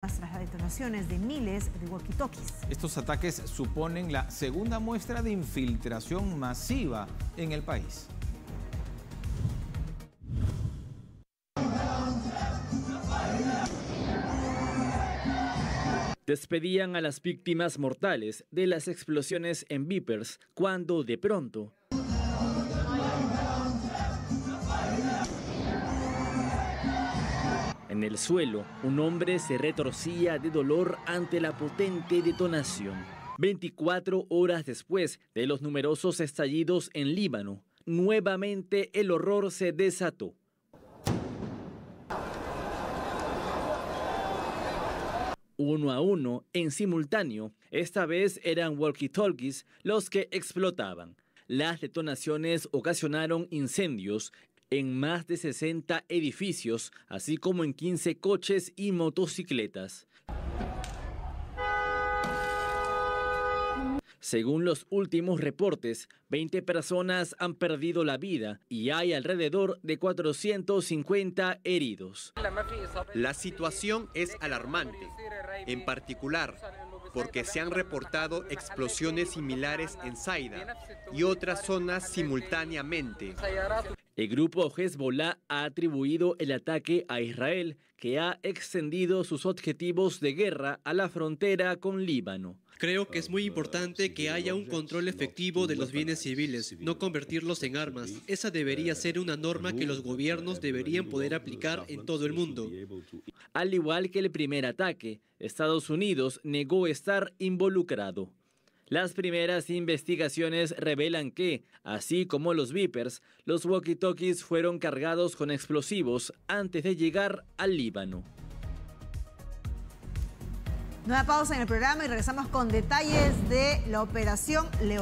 tras las detonaciones de miles de walkie-talkies. Estos ataques suponen la segunda muestra de infiltración masiva en el país. Despedían a las víctimas mortales de las explosiones en Vipers cuando de pronto En el suelo, un hombre se retorcía de dolor ante la potente detonación. 24 horas después de los numerosos estallidos en Líbano, nuevamente el horror se desató. Uno a uno, en simultáneo, esta vez eran walkie-talkies los que explotaban. Las detonaciones ocasionaron incendios en más de 60 edificios, así como en 15 coches y motocicletas. Según los últimos reportes, 20 personas han perdido la vida y hay alrededor de 450 heridos. La situación es alarmante, en particular porque se han reportado explosiones similares en Saida y otras zonas simultáneamente. El grupo Hezbollah ha atribuido el ataque a Israel, que ha extendido sus objetivos de guerra a la frontera con Líbano. Creo que es muy importante que haya un control efectivo de los bienes civiles, no convertirlos en armas. Esa debería ser una norma que los gobiernos deberían poder aplicar en todo el mundo. Al igual que el primer ataque, Estados Unidos negó estar involucrado. Las primeras investigaciones revelan que, así como los Vipers, los walkie-talkies fueron cargados con explosivos antes de llegar al Líbano. Nueva pausa en el programa y regresamos con detalles de la operación Leo.